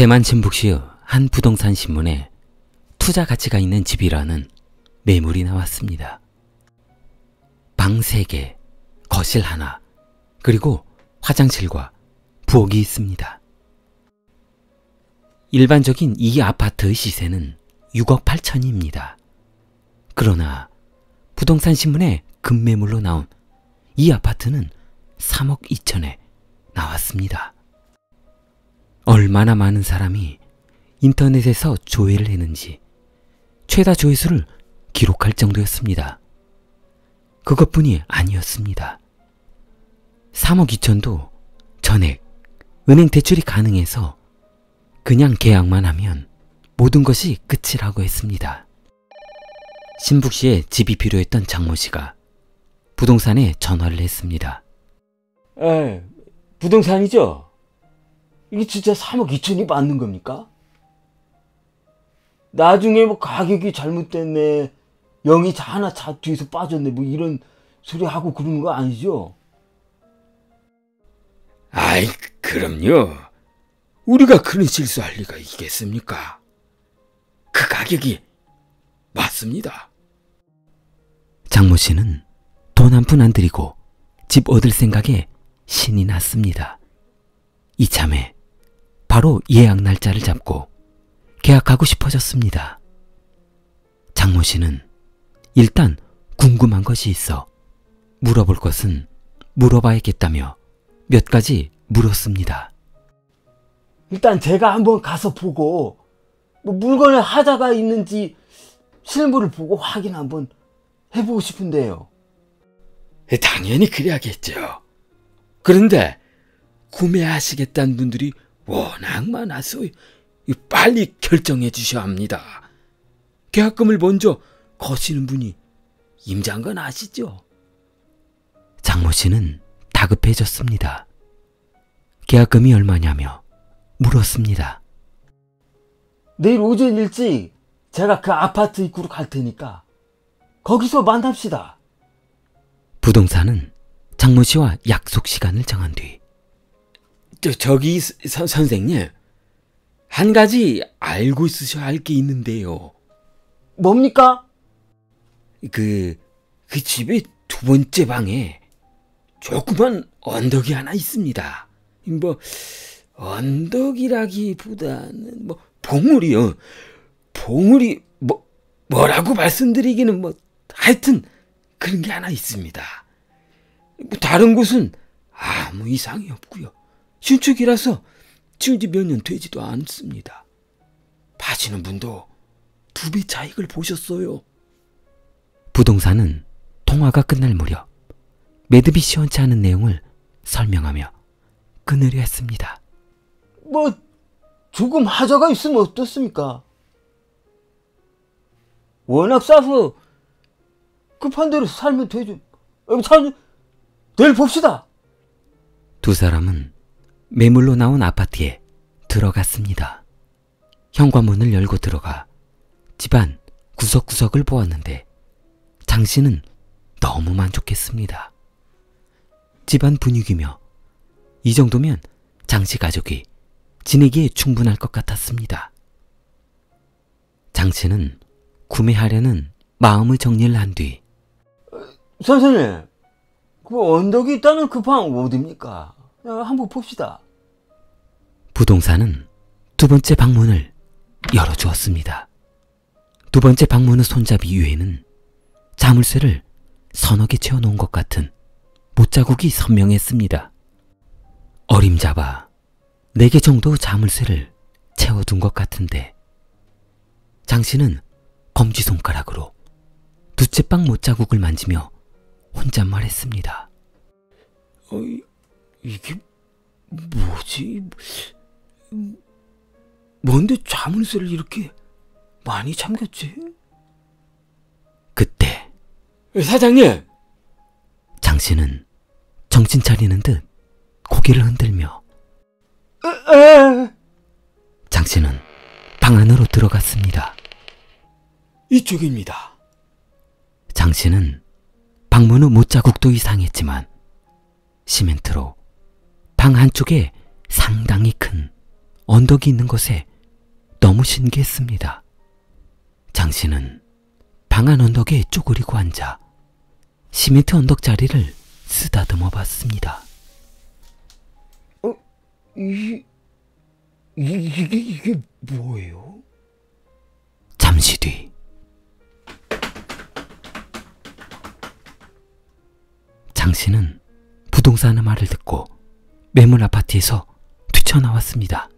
대만 진북시의 한 부동산 신문에 투자 가치가 있는 집이라는 매물이 나왔습니다. 방 3개, 거실 하나, 그리고 화장실과 부엌이 있습니다. 일반적인 이 아파트의 시세는 6억 8천입니다. 그러나 부동산 신문에 급매물로 나온 이 아파트는 3억 2천에 나왔습니다. 얼마나 많은 사람이 인터넷에서 조회를 했는지 최다 조회수를 기록할 정도였습니다. 그것뿐이 아니었습니다. 3억 2천도 전액 은행 대출이 가능해서 그냥 계약만 하면 모든 것이 끝이라고 했습니다. 신북 씨의 집이 필요했던 장모 씨가 부동산에 전화를 했습니다. 에, 부동산이죠? 이게 진짜 3억 2천이 맞는 겁니까? 나중에 뭐 가격이 잘못됐네, 영이 차 하나 차 뒤에서 빠졌네, 뭐 이런 소리 하고 그러는 거 아니죠? 아이, 그럼요. 우리가 그런 실수할 리가 있겠습니까? 그 가격이 맞습니다. 장모 씨는 돈 한 푼 안 들이고 집 얻을 생각에 신이 났습니다. 이참에 바로 예약 날짜를 잡고 계약하고 싶어졌습니다. 장모 씨는 일단 궁금한 것이 있어 물어볼 것은 물어봐야겠다며 몇 가지 물었습니다. 일단 제가 한번 가서 보고, 뭐 물건에 하자가 있는지 실물을 보고 확인 한번 해보고 싶은데요. 당연히 그래야겠죠. 그런데 구매하시겠다는 분들이 워낙 많아서 빨리 결정해 주셔야 합니다. 계약금을 먼저 거시는 분이 임장건 아시죠? 장모 씨는 다급해졌습니다. 계약금이 얼마냐며 물었습니다. 내일 오전 일찍 제가 그 아파트 입구로 갈 테니까 거기서 만납시다. 부동산은 장모 씨와 약속 시간을 정한 뒤 저, 저기 서, 선생님 한 가지 알고 있으셔야 할 게 있는데요. 뭡니까? 그, 그 집의 두 번째 방에 조그만 언덕이 하나 있습니다. 뭐, 언덕이라기보다는 뭐, 봉우리요. 봉우리, 뭐, 뭐라고 말씀드리기는 뭐, 하여튼, 그런 게 하나 있습니다. 뭐 다른 곳은 아무 이상이 없고요. 신축이라서 지은 지 몇 년 되지도 않습니다. 파시는 분도 두배 차익을 보셨어요. 부동산은 통화가 끝날 무렵 매듭이 시원치 않은 내용을 설명하며 끊으려 했습니다. 뭐 조금 하자가 있으면 어떻습니까? 워낙 싸서 급한 대로 살면 되죠. 어, 살, 내일 봅시다. 두 사람은 매물로 나온 아파트에 들어갔습니다. 현관문을 열고 들어가 집안 구석구석을 보았는데 장 씨는 너무 만족했습니다. 집안 분위기며 이 정도면 장 씨 가족이 지내기에 충분할 것 같았습니다. 장 씨는 구매하려는 마음의 정리를 한 뒤 선생님, 그 언덕이 있다는 그 방 어디입니까? 야, 한번 봅시다. 부동산은 두 번째 방문을 열어주었습니다. 두 번째 방문의 손잡이 위에는 자물쇠를 서너 개 채워놓은 것 같은 못자국이 선명했습니다. 어림잡아 네 개 정도 자물쇠를 채워둔 것 같은데 장 씨는 검지 손가락으로 두째 빵 못자국을 만지며 혼잣말했습니다. 어, 이 게 뭐지? 뭔데 자물쇠를 이렇게 많이 잠겼지? 그때 사장님! 장씨는 정신 차리는 듯 고개를 흔들며 에, 장씨는 방 안으로 들어갔습니다. 이쪽입니다. 장씨는 방문의 못자국도 이상했지만 시멘트로 방 한쪽에 상당히 큰 언덕이 있는 것에 너무 신기했습니다. 장 씨는 방 안 언덕에 쪼그리고 앉아 시멘트 언덕 자리를 쓰다듬어 봤습니다. 이, 이, 이게, 이게 뭐예요? 잠시 뒤 장 씨는 부동산의 말을 듣고 매물 아파트에서 뛰쳐나왔습니다.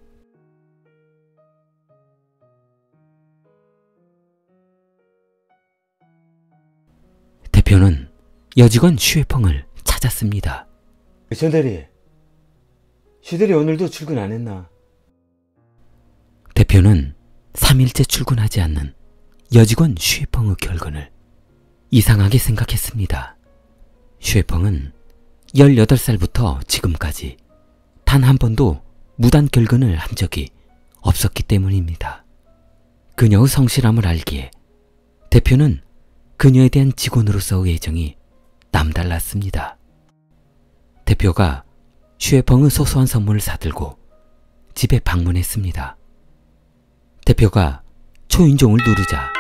대표는 여직원 슈에펑을 찾았습니다. 전 대리, 시들이 오늘도 출근 안 했나? 대표는 3일째 출근하지 않는 여직원 슈에펑의 결근을 이상하게 생각했습니다. 슈에펑은 18살부터 지금까지 단 한 번도 무단 결근을 한 적이 없었기 때문입니다. 그녀의 성실함을 알기에 대표는 그녀에 대한 직원으로서의 애정이 남달랐습니다. 대표가 슈에펑의 소소한 선물을 사들고 집에 방문했습니다. 대표가 초인종을 누르자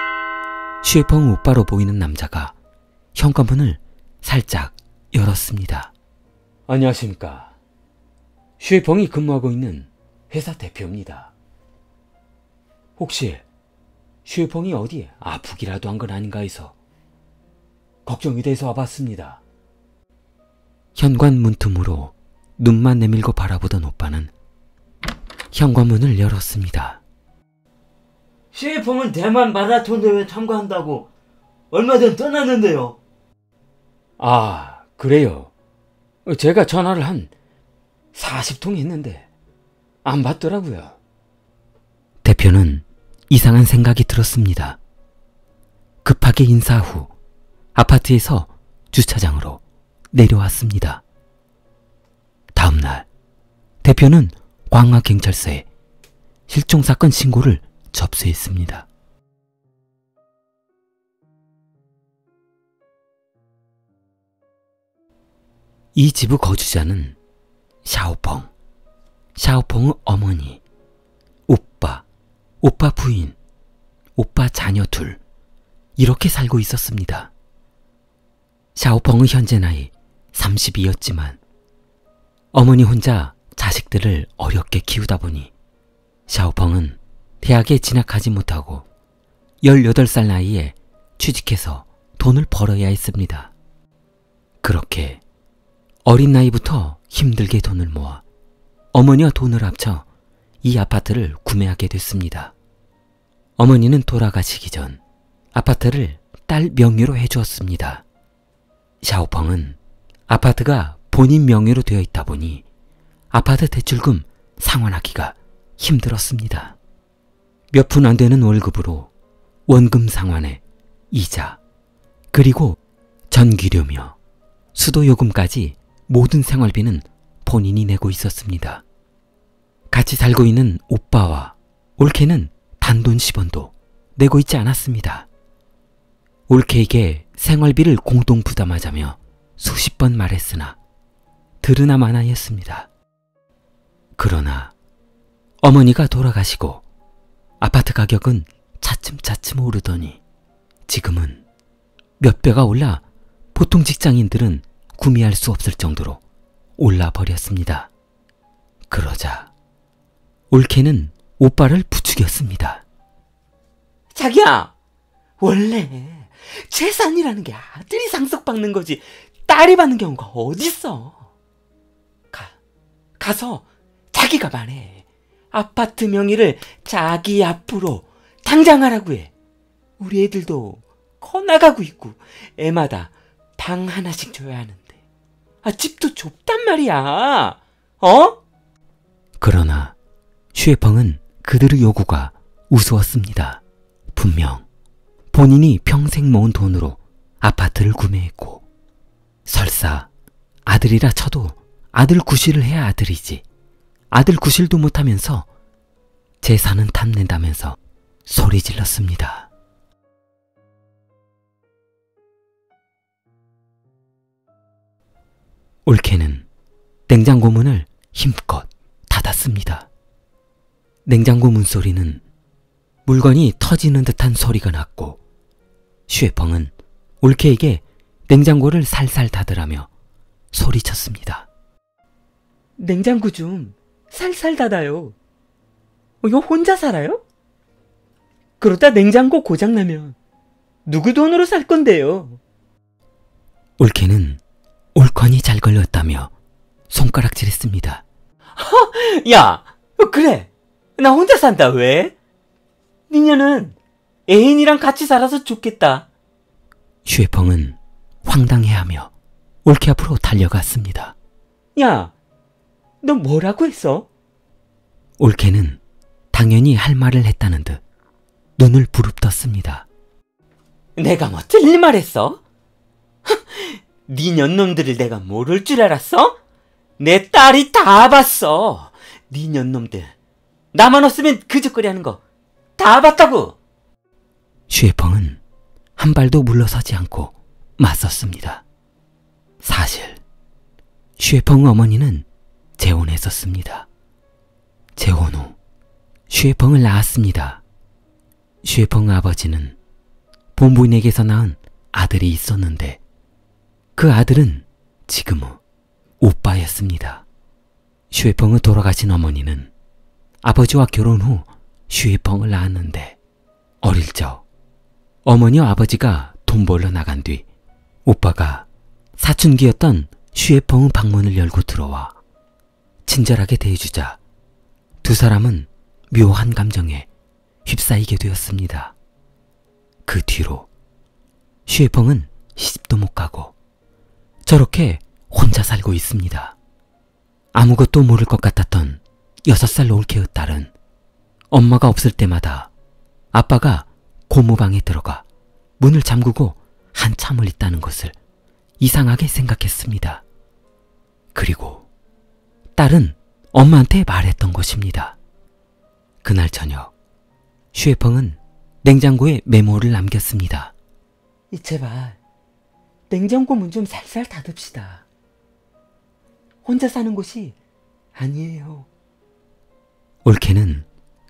슈에펑 오빠로 보이는 남자가 현관문을 살짝 열었습니다. 안녕하십니까. 슈에펑이 근무하고 있는 회사 대표입니다. 혹시 슈에펑이 어디에 아프기라도 한 건 아닌가 해서 걱정이 돼서 와봤습니다. 현관 문틈으로 눈만 내밀고 바라보던 오빠는 현관문을 열었습니다. 슈에펑은 대만 마라톤 대회 참가한다고 얼마 전 떠났는데요. 아, 그래요. 제가 전화를 한 40통 했는데 안 받더라고요. 대표는 이상한 생각이 들었습니다. 급하게 인사 후 아파트에서 주차장으로 내려왔습니다. 다음날 대표는 광화경찰서에 실종사건 신고를 접수했습니다. 이 집의 거주자는 샤오펑, 샤오펑의 어머니, 오빠, 오빠 부인, 오빠 자녀 둘, 이렇게 살고 있었습니다. 샤오펑의 현재 나이 32였지만 어머니 혼자 자식들을 어렵게 키우다 보니 샤오펑은 대학에 진학하지 못하고 18살 나이에 취직해서 돈을 벌어야 했습니다. 그렇게 어린 나이부터 힘들게 돈을 모아 어머니와 돈을 합쳐 이 아파트를 구매하게 됐습니다. 어머니는 돌아가시기 전 아파트를 딸 명의로 해주었습니다. 샤오펑은 아파트가 본인 명의로 되어 있다 보니 아파트 대출금 상환하기가 힘들었습니다. 몇 푼 안 되는 월급으로 원금 상환에 이자, 그리고 전기료며 수도요금까지 모든 생활비는 본인이 내고 있었습니다. 같이 살고 있는 오빠와 올케는 단돈 10원도 내고 있지 않았습니다. 올케에게 생활비를 공동 부담하자며 수십 번 말했으나 들으나 마나였습니다. 그러나 어머니가 돌아가시고 아파트 가격은 차츰차츰 오르더니 지금은 몇 배가 올라 보통 직장인들은 구매할 수 없을 정도로 올라 버렸습니다. 그러자 올케는 오빠를 부추겼습니다. 자기야, 원래 재산이라는 게 아들이 상속받는 거지 딸이 받는 경우가 어딨어. 가, 가서 자기가 말해. 아파트 명의를 자기 앞으로 당장 하라고 해. 우리 애들도 커 나가고 있고 애마다 방 하나씩 줘야 하는데. 아, 집도 좁단 말이야. 어? 그러나 슈에펑은 그들의 요구가 우스웠습니다. 분명 본인이 평생 모은 돈으로 아파트를 구매했고 설사 아들이라 쳐도 아들 구실을 해야 아들이지 아들 구실도 못하면서 재산은 탐낸다면서 소리 질렀습니다. 올케는 냉장고 문을 힘껏 닫았습니다. 냉장고 문 소리는 물건이 터지는 듯한 소리가 났고 슈에펑은 올케에게 냉장고를 살살 닫으라며 소리쳤습니다. 냉장고 좀 살살 닫아요. 어, 이거 혼자 살아요? 그러다 냉장고 고장나면 누구 돈으로 살 건데요? 올케는 올컨이 잘 걸렸다며 손가락질했습니다. 야, 어, 그래. 나 혼자 산다, 왜? 니녀는 애인이랑 같이 살아서 좋겠다. 슈에펑은 황당해하며 올케 앞으로 달려갔습니다. 야, 너 뭐라고 했어? 올케는 당연히 할 말을 했다는 듯 눈을 부릅떴습니다. 내가 뭐 틀린 말 했어? 네 년놈들을 내가 모를 줄 알았어? 내 딸이 다 봤어. 네 년놈들. 나만 없으면 그저거리 하는 거 다 봤다고. 슈에펑은 한 발도 물러서지 않고 맞섰습니다. 사실 슈에펑 어머니는 재혼했었습니다. 재혼 후 슈에펑을 낳았습니다. 슈에펑 아버지는 본부인에게서 낳은 아들이 있었는데 그 아들은 지금은 오빠였습니다. 슈에펑의 돌아가신 어머니는 아버지와 결혼 후 슈에펑을 낳았는데 어릴 적 어머니와 아버지가 돈 벌러 나간 뒤 오빠가 사춘기였던 슈에펑의 방문을 열고 들어와 친절하게 대해주자 두 사람은 묘한 감정에 휩싸이게 되었습니다. 그 뒤로 슈에펑은 시집도 못 가고 저렇게 혼자 살고 있습니다. 아무것도 모를 것 같았던 여섯 살 올케의 딸은 엄마가 없을 때마다 아빠가 고모방에 들어가 문을 잠그고 한참을 있다는 것을 이상하게 생각했습니다. 그리고 딸은 엄마한테 말했던 것입니다. 그날 저녁 슈에펑은 냉장고에 메모를 남겼습니다. 이 제발 냉장고 문 좀 살살 닫읍시다. 혼자 사는 곳이 아니에요. 올케는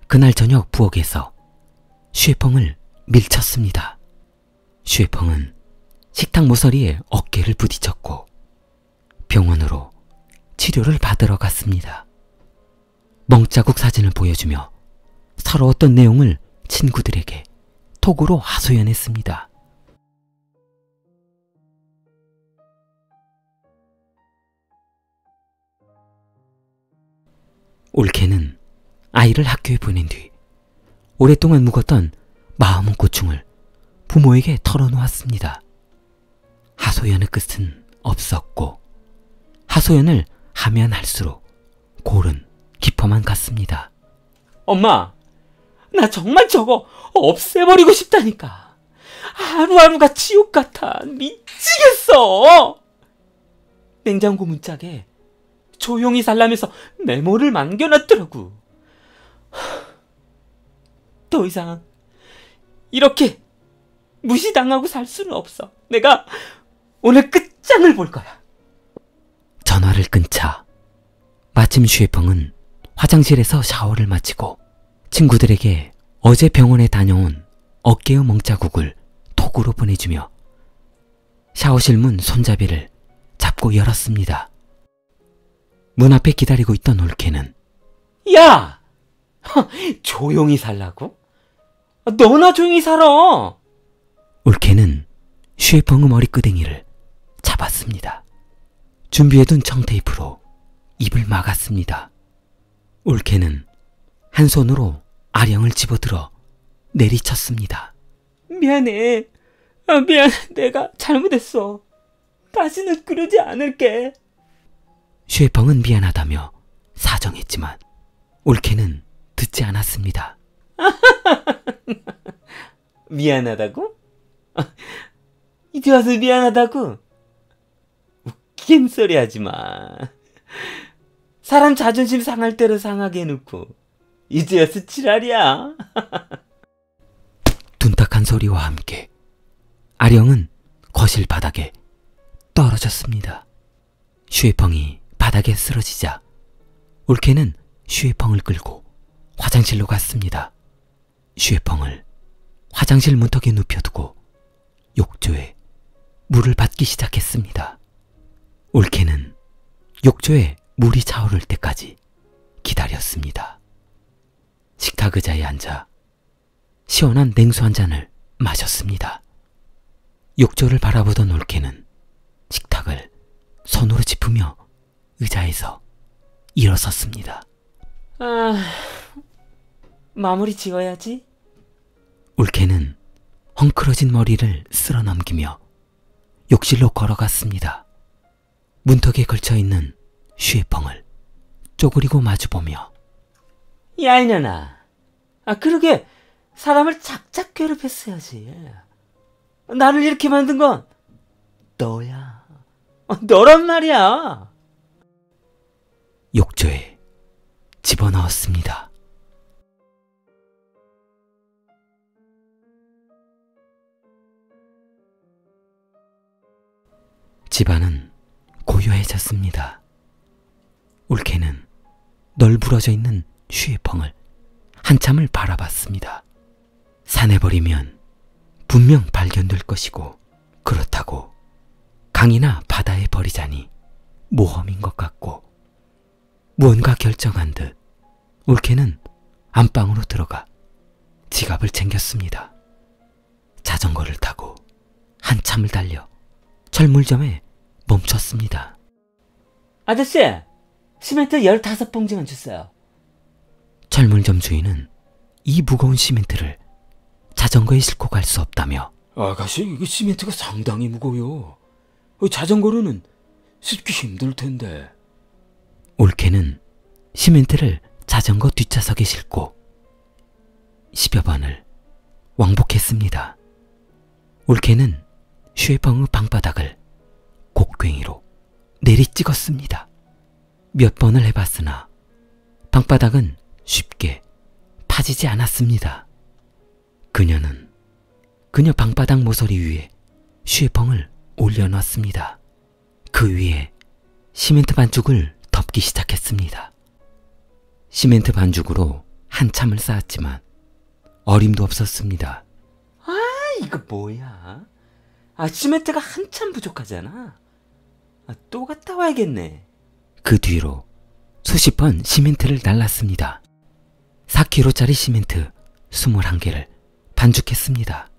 그날 저녁 부엌에서 슈에펑을 밀쳤습니다. 슈에펑은 식탁 모서리에 어깨를 부딪혔고 병원으로 치료를 받으러 갔습니다. 멍자국 사진을 보여주며 서러웠던 내용을 친구들에게 톡으로 하소연했습니다. 올케는 아이를 학교에 보낸 뒤 오랫동안 묵었던 마음의 고충을 부모에게 털어놓았습니다. 하소연의 끝은 없었고 하소연을 하면 할수록 골은 깊어만 갔습니다. 엄마, 나 정말 저거 없애버리고 싶다니까. 하루하루가 지옥 같아. 미치겠어. 냉장고 문짝에 조용히 살라면서 메모를 남겨놨더라고. 더 이상 이렇게 무시당하고 살 수는 없어. 내가 오늘 끝장을 볼 거야. 전화를 끊자 마침 슈에펑은 화장실에서 샤워를 마치고 친구들에게 어제 병원에 다녀온 어깨의 멍자국을 톡으로 보내주며 샤워실 문 손잡이를 잡고 열었습니다. 문 앞에 기다리고 있던 올케는 야! 조용히 살라고? 너나 조용히 살아! 올케는 슈에펑의 머리끄댕이를 잡았습니다. 준비해둔 청테이프로 입을 막았습니다. 올케는 한 손으로 아령을 집어들어 내리쳤습니다. 미안해. 아, 미안. 내가 잘못했어. 다시는 그러지 않을게. 슈에펑은 미안하다며 사정했지만 올케는 듣지 않았습니다. 미안하다고? 이제 와서 미안하다고? 웃긴 소리 하지 마. 사람 자존심 상할 대로 상하게 해놓고 이제 와서 지랄이야. 둔탁한 소리와 함께 아령은 거실 바닥에 떨어졌습니다. 슈에펑이 바닥에 쓰러지자 올케는 슈에펑을 끌고 화장실로 갔습니다. 슈에펑을 화장실 문턱에 눕혀두고 욕조에 물을 받기 시작했습니다. 올케는 욕조에 물이 차오를 때까지 기다렸습니다. 식탁 의자에 앉아 시원한 냉수 한 잔을 마셨습니다. 욕조를 바라보던 올케는 식탁을 손으로 짚으며 의자에서 일어섰습니다. 아, 마무리 지어야지. 올케는 헝클어진 머리를 쓸어 넘기며 욕실로 걸어갔습니다. 문턱에 걸쳐 있는 슈에펑을 쪼그리고 마주보며 야, 이년아. 아, 그러게 사람을 작작 괴롭혔어야지. 나를 이렇게 만든 건 너야. 어, 너란 말이야. 욕조에 집어넣었습니다. 집안은 고요해졌습니다. 올케는 널브러져 있는 슈에펑을 한참을 바라봤습니다. 산에 버리면 분명 발견될 것이고 그렇다고 강이나 바다에 버리자니 모험인 것 같고 무언가 결정한 듯 올케는 안방으로 들어가 지갑을 챙겼습니다. 자전거를 타고 한참을 달려 철물점에 멈췄습니다. 아저씨, 시멘트 15봉지만 주세요. 철물점 주인은 이 무거운 시멘트를 자전거에 싣고 갈 수 없다며 아가씨, 이거 시멘트가 상당히 무거워요. 어, 자전거로는 싣기 힘들 텐데. 올케는 시멘트를 자전거 뒷좌석에 싣고 10여 번을 왕복했습니다. 올케는 슈에펑의 방바닥을 곡괭이로 내리 찍었습니다. 몇 번을 해봤으나 방바닥은 쉽게 파지지 않았습니다. 그녀는 그녀 방바닥 모서리 위에 슈에펑을 올려놨습니다. 그 위에 시멘트 반죽을 덮기 시작했습니다. 시멘트 반죽으로 한참을 쌓았지만 어림도 없었습니다. 아, 이거 뭐야? 아, 시멘트가 한참 부족하잖아. 아, 또 갔다 와야겠네. 그 뒤로 수십 번 시멘트를 날랐습니다. 4kg짜리 시멘트 21개를 반죽했습니다.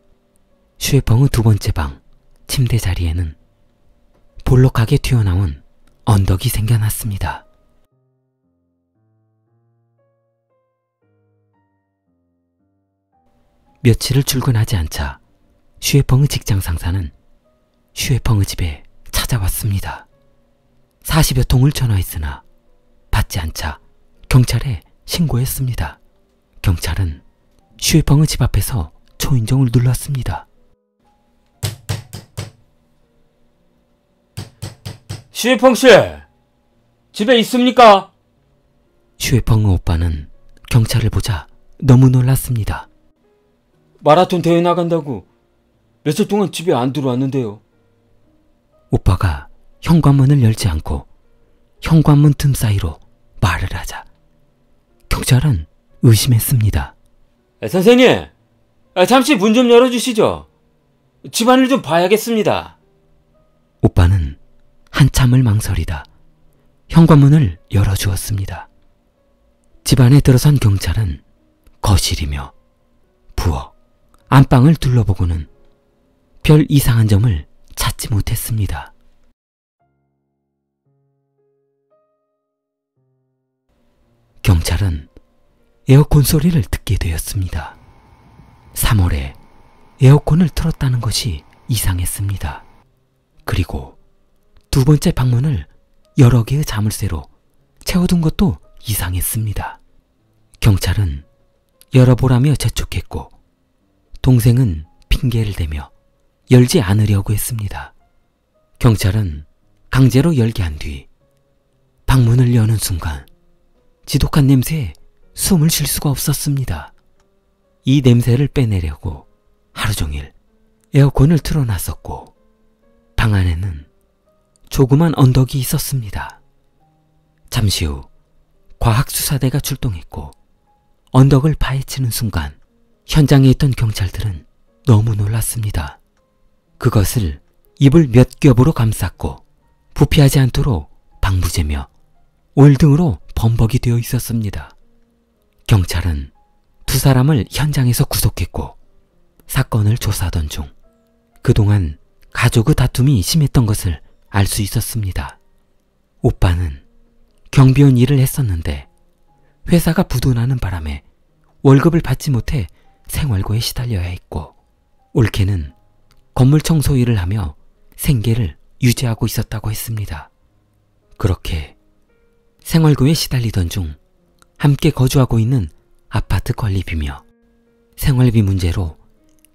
슈에펑의 두 번째 방 침대 자리에는 볼록하게 튀어나온 언덕이 생겨났습니다. 며칠을 출근하지 않자 슈에펑의 직장 상사는 슈에펑의 집에 찾아왔습니다. 40여 통을 전화했으나 받지 않자 경찰에 신고했습니다. 경찰은 슈에펑의 집 앞에서 초인종을 눌렀습니다. 슈에펑 씨, 집에 있습니까? 슈에펑의 오빠는 경찰을 보자 너무 놀랐습니다. 마라톤 대회 나간다고 며칠 동안 집에 안 들어왔는데요. 오빠가 현관문을 열지 않고 현관문 틈 사이로 말을 하자 경찰은 의심했습니다. 아, 선생님, 아, 잠시 문 좀 열어주시죠. 집안을 좀 봐야겠습니다. 오빠는 한참을 망설이다 현관문을 열어주었습니다. 집 안에 들어선 경찰은 거실이며 부엌, 안방을 둘러보고는 별 이상한 점을 찾지 못했습니다. 경찰은 에어컨 소리를 듣게 되었습니다. 3월에 에어컨을 틀었다는 것이 이상했습니다. 그리고 두 번째 방문을 여러 개의 자물쇠로 채워둔 것도 이상했습니다. 경찰은 열어보라며 재촉했고 동생은 핑계를 대며 열지 않으려고 했습니다. 경찰은 강제로 열게 한 뒤 방문을 여는 순간 지독한 냄새에 숨을 쉴 수가 없었습니다. 이 냄새를 빼내려고 하루 종일 에어컨을 틀어놨었고 방 안에는 조그만 언덕이 있었습니다. 잠시 후 과학수사대가 출동했고 언덕을 파헤치는 순간 현장에 있던 경찰들은 너무 놀랐습니다. 그것을 입을 몇 겹으로 감쌌고 부피하지 않도록 방부제며 올 등으로 범벅이 되어 있었습니다. 경찰은 두 사람을 현장에서 구속했고 사건을 조사하던 중 그동안 가족의 다툼이 심했던 것을 알 수 있었습니다. 오빠는 경비원 일을 했었는데 회사가 부도나는 바람에 월급을 받지 못해 생활고에 시달려야 했고 올케는 건물 청소 일을 하며 생계를 유지하고 있었다고 했습니다. 그렇게 생활고에 시달리던 중 함께 거주하고 있는 아파트 건립이며 생활비 문제로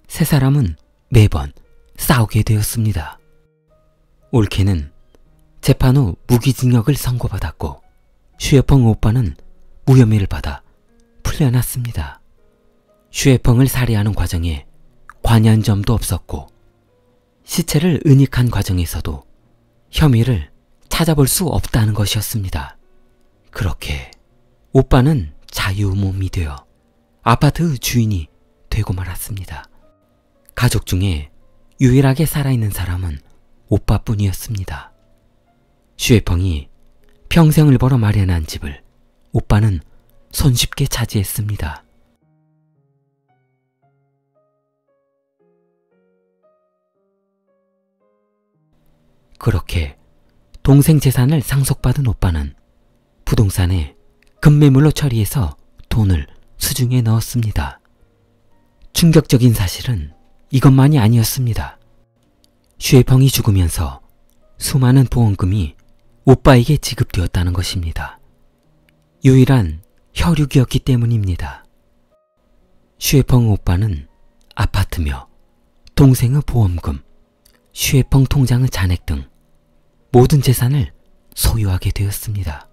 세 사람은 매번 싸우게 되었습니다. 올케는 재판 후 무기징역을 선고받았고 슈에펑 오빠는 무혐의를 받아 풀려났습니다. 슈에펑을 살해하는 과정에 관여한 점도 없었고 시체를 은닉한 과정에서도 혐의를 찾아볼 수 없다는 것이었습니다. 그렇게 오빠는 자유몸이 되어 아파트 주인이 되고 말았습니다. 가족 중에 유일하게 살아있는 사람은 오빠뿐이었습니다. 슈에펑이 평생을 벌어 마련한 집을 오빠는 손쉽게 차지했습니다. 그렇게 동생 재산을 상속받은 오빠는 부동산에 급매물로 처리해서 돈을 수중에 넣었습니다. 충격적인 사실은 이것만이 아니었습니다. 슈에펑이 죽으면서 수많은 보험금이 오빠에게 지급되었다는 것입니다. 유일한 혈육이었기 때문입니다. 슈에펑 오빠는 아파트며 동생의 보험금, 슈에펑 통장의 잔액 등 모든 재산을 소유하게 되었습니다.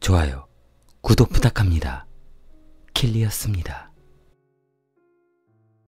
좋아요, 구독 부탁합니다. 킬리였습니다.